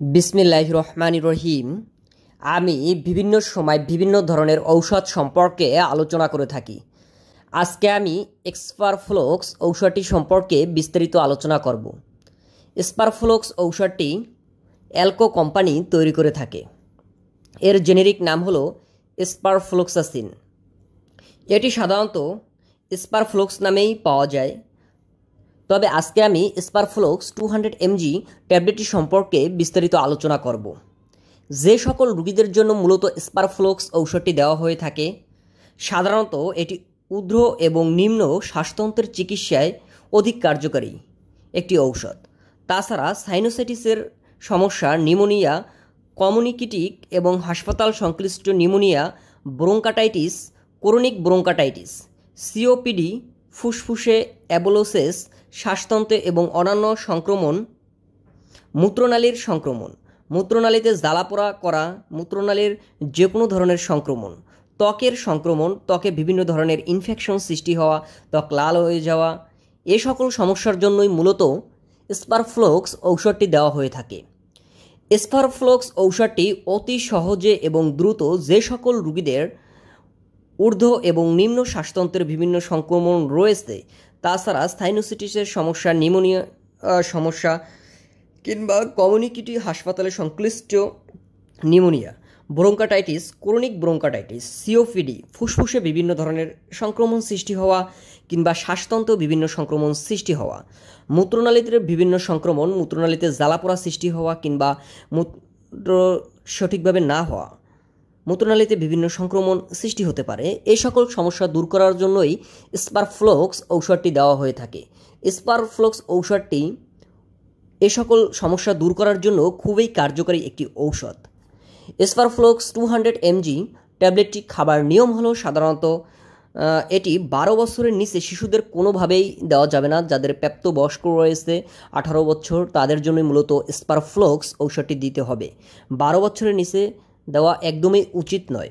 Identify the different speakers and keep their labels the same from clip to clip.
Speaker 1: বিসমিল্লাহ রহমান রহিম। আমি বিভিন্ন সময় বিভিন্ন ধরনের ঔষধ সম্পর্কে আলোচনা করে থাকি। আজকে আমি এক্সপারফ্লোক্স ঔষধটি সম্পর্কে বিস্তারিত আলোচনা করব। স্পারফ্লোক্স ঔষধটি অ্যালকো কোম্পানি তৈরি করে থাকে। এর জেনেরিক নাম হলো স্পারফ্লোক্সাসিন এটি সাধারণত স্পারফ্লোক্স নামেই পাওয়া যায়। তবে আজকে আমি স্পারফ্লোক্স টু হান্ড্রেড এমজি ট্যাবলেটটি সম্পর্কে বিস্তারিত আলোচনা করব। যে সকল রুগীদের জন্য মূলত স্পারফ্লোক্স ঔষধটি দেওয়া হয়ে থাকে, সাধারণত এটি উদ্র এবং নিম্ন শ্বাসতন্ত্রের চিকিৎসায় অধিক কার্যকারী একটি ঔষধ। তাছাড়া সাইনোসাইটিসের সমস্যা নিউমোনিয়া কমিউনিকেটিক এবং হাসপাতাল সংশ্লিষ্ট pneumonia bronchitis chronic bronchitis COPD ফুসফুসে অ্যাবোলোসেস শ্বাসতন্ত্রে এবং অন্যান্য সংক্রমণ, মূত্রনালীর সংক্রমণ, মূত্রনালীতে জ্বালাপোড়া করা, মূত্রনালীর যে কোনো ধরনের সংক্রমণ, ত্বকের সংক্রমণ, ত্বকে বিভিন্ন ধরনের ইনফেকশন সৃষ্টি হওয়া, ত্বক লাল হয়ে যাওয়া, এ সকল সমস্যার জন্যই মূলত স্পারফ্লোক্স ঔষধটি দেওয়া হয়ে থাকে। স্পারফ্লোক্স ঔষধটি অতি সহজে এবং দ্রুত যে সকল রুগীদের ঊর্ধ্ব এবং নিম্ন শ্বাসতন্ত্রের বিভিন্ন সংক্রমণ রয়েছে তাছাড়া স্থাইনোসিটিসের সমস্যা নিউমোনিয়া সমস্যা কিংবা কমিউনিটি হাসপাতালে সংশ্লিষ্ট pneumonia bronchitis chronic bronchitis COPD ফুসফুসে বিভিন্ন ধরনের সংক্রমণ সৃষ্টি হওয়া কিংবা শ্বাসতন্ত্র বিভিন্ন সংক্রমণ সৃষ্টি হওয়া, মূত্রনালীতে বিভিন্ন সংক্রমণ, মূত্রনালীতে জ্বালাপোড়া সৃষ্টি হওয়া কিংবা মূত্র সঠিকভাবে না হওয়া। মূত্রনালীতে বিভিন্ন সংক্রমণ সৃষ্টি হতে পারে। এই সকল সমস্যা দূর করার জন্যই স্পারফ্লোক্স ঔষধটি দেওয়া হয়ে থাকে। স্পারফ্লোক্স ঔষধটি এ সকল সমস্যা দূর করার জন্য খুবই কার্যকারী একটি ঔষধ। স্পারফ্লোক্স টু হান্ড্রেড এমজি ট্যাবলেটটি খাবার নিয়ম হলো সাধারণত এটি বারো বছরের নিচে শিশুদের কোনোভাবেই দেওয়া যাবে না। যাদের প্রাপ্ত বয়স্ক রয়েছে, আঠারো বছর, তাদের জন্য মূলত স্পারফ্লোক্স ঔষধটি দিতে হবে। বারো বছরের নিচে দেওয়া একদমই উচিত নয়।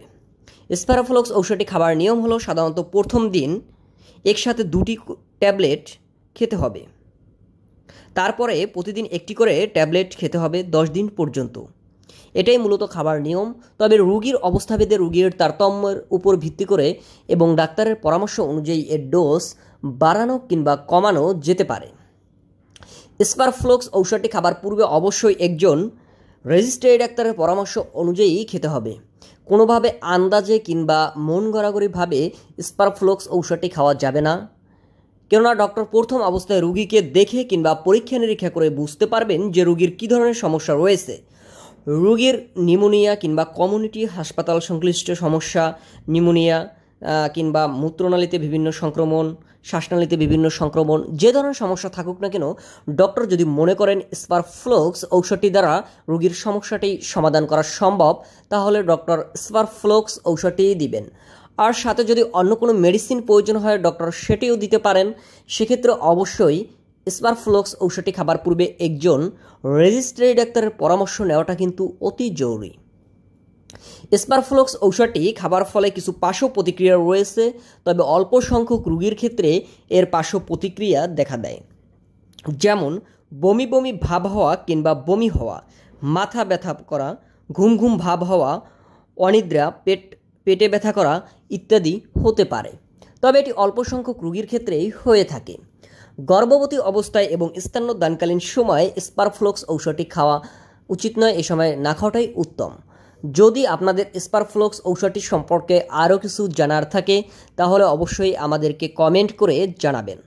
Speaker 1: স্প্যারাফ্লক্স ঔষধটি খাবার নিয়ম হলো সাধারণত প্রথম দিন একসাথে দুটি ট্যাবলেট খেতে হবে। তারপরে প্রতিদিন একটি করে ট্যাবলেট খেতে হবে দশ দিন পর্যন্ত। এটাই মূলত খাবার নিয়ম। তবে রুগীর অবস্থাভেদে রুগীর তারতম্যের উপর ভিত্তি করে এবং ডাক্তারের পরামর্শ অনুযায়ী এর ডোজ বাড়ানো কিংবা কমানো যেতে পারে। স্পারফ্লোক্স ঔষধটি খাবার পূর্বে অবশ্যই একজন রেজিস্ট্রারি ডাক্তারের পরামর্শ অনুযায়ী খেতে হবে। কোনোভাবে আন্দাজে কিংবা মন গড়াগড়িভাবে স্পারফ্লোক্স ঔষধটি খাওয়া যাবে না। কেননা ডক্টর প্রথম অবস্থায় রুগীকে দেখে কিংবা পরীক্ষা নিরীক্ষা করে বুঝতে পারবেন যে রুগীর কী ধরনের সমস্যা রয়েছে। রুগীর নিউমোনিয়া কিংবা কমিউনিটি হাসপাতাল সংশ্লিষ্ট সমস্যা নিউমোনিয়া কিংবা মূত্রনালীতে বিভিন্ন সংক্রমণ, শ্বাসনালীতে বিভিন্ন সংক্রমণ, যে ধরনের সমস্যা থাকুক না কেন, ডক্টর যদি মনে করেন স্পারফ্লোক্স ঔষধটি দ্বারা রোগীর সমস্যাটি সমাধান করা সম্ভব, তাহলে ডক্টর স্পারফ্লোক্স ঔষধটি দিবেন। আর সাথে যদি অন্য কোনো মেডিসিন প্রয়োজন হয়, ডক্টর সেটিও দিতে পারেন। সেক্ষেত্রে অবশ্যই স্পারফ্লোক্স ঔষধটি খাবার পূর্বে একজন রেজিস্ট্রারি ডাক্তারের পরামর্শ নেওয়াটা কিন্তু অতি জরুরি। স্পারফ্লোক্স ঔষধটি খাবার ফলে কিছু পার্শ্ব প্রতিক্রিয়া রয়েছে, তবে অল্প সংখ্যক রোগীর ক্ষেত্রে এর পার্শ্ব প্রতিক্রিয়া দেখা দেয়। যেমন, বমি বমি ভাব হওয়া কিংবা বমি হওয়া, মাথা ব্যথা করা, ঘুম ঘুম ভাব হওয়া, অনিদ্রা, পেট, পেটে ব্যথা করা ইত্যাদি হতে পারে। তবে এটি অল্প সংখ্যক রোগীর ক্ষেত্রেই হয়ে থাকে। গর্ভবতী অবস্থায় এবং স্তন্যদানকালীন সময় স্পারফ্লক্স ঔষধটি খাওয়া উচিত নয়, এ সময় না খাওয়াটাই উত্তম। যদি আপনাদের স্পারফ্লোক্স ঔষধটি সম্পর্কে আরও কিছু জানার থাকে, তাহলে অবশ্যই আমাদেরকে কমেন্ট করে জানাবেন।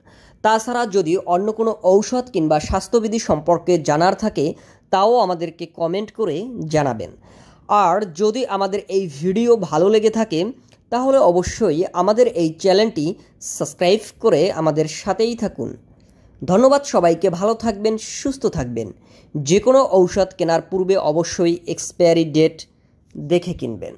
Speaker 1: তাছাড়া যদি অন্য কোনো ঔষধ কিংবা স্বাস্থ্যবিধি সম্পর্কে জানার থাকে, তাও আমাদেরকে কমেন্ট করে জানাবেন। আর যদি আমাদের এই ভিডিও ভালো লেগে থাকে, তাহলে অবশ্যই আমাদের এই চ্যানেলটি সাবস্ক্রাইব করে আমাদের সাথেই থাকুন। ধন্যবাদ সবাইকে, ভালো থাকবেন, সুস্থ থাকবেন। যে কোনো ঔষধ কেনার পূর্বে অবশ্যই এক্সপায়ারি ডেট দেখে কিনবেন।